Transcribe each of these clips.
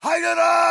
Haydar!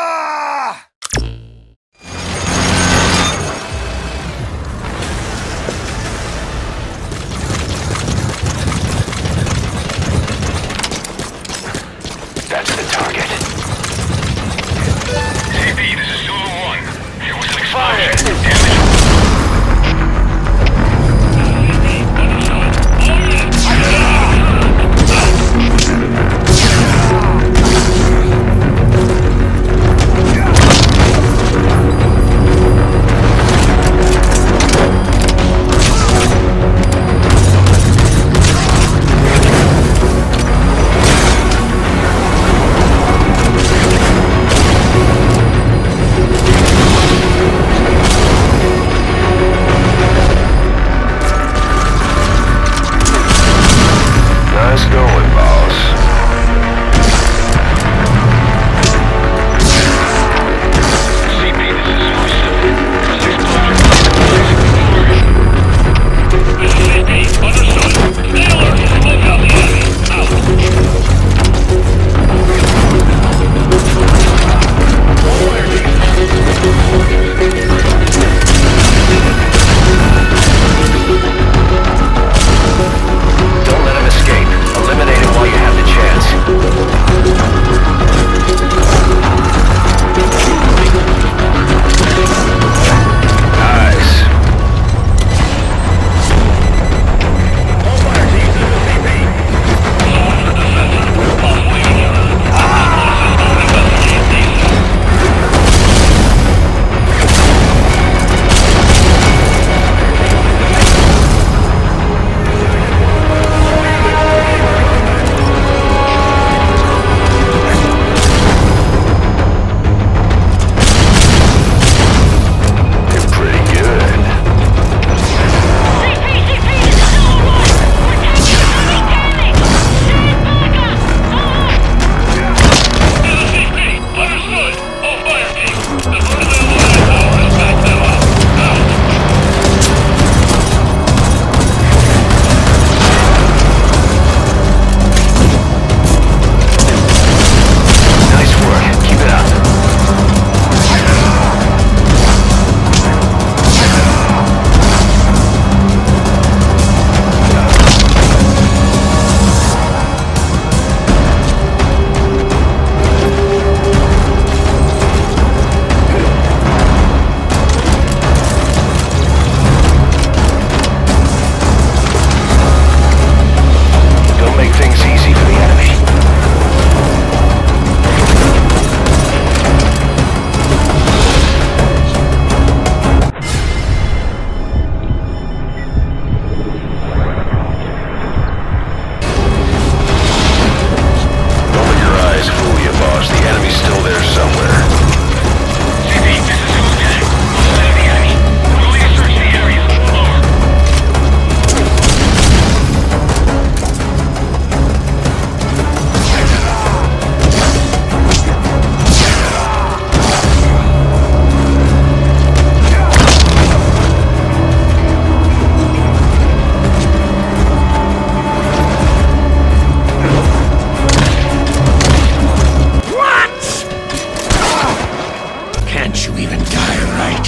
you even die right.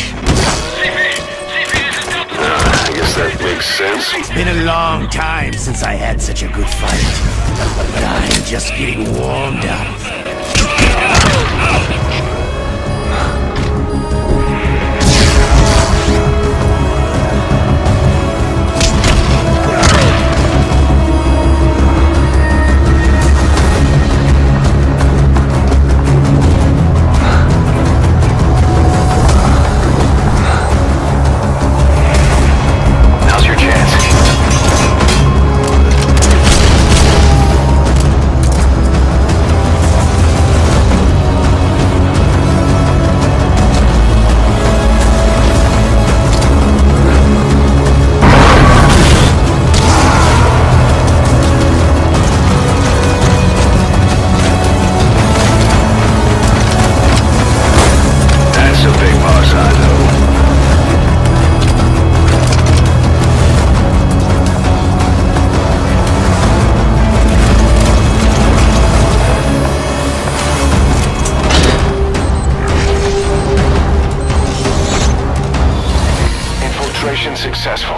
I guess that makes sense. It's been a long time since I had such a good fight. But I'm just getting warmed up.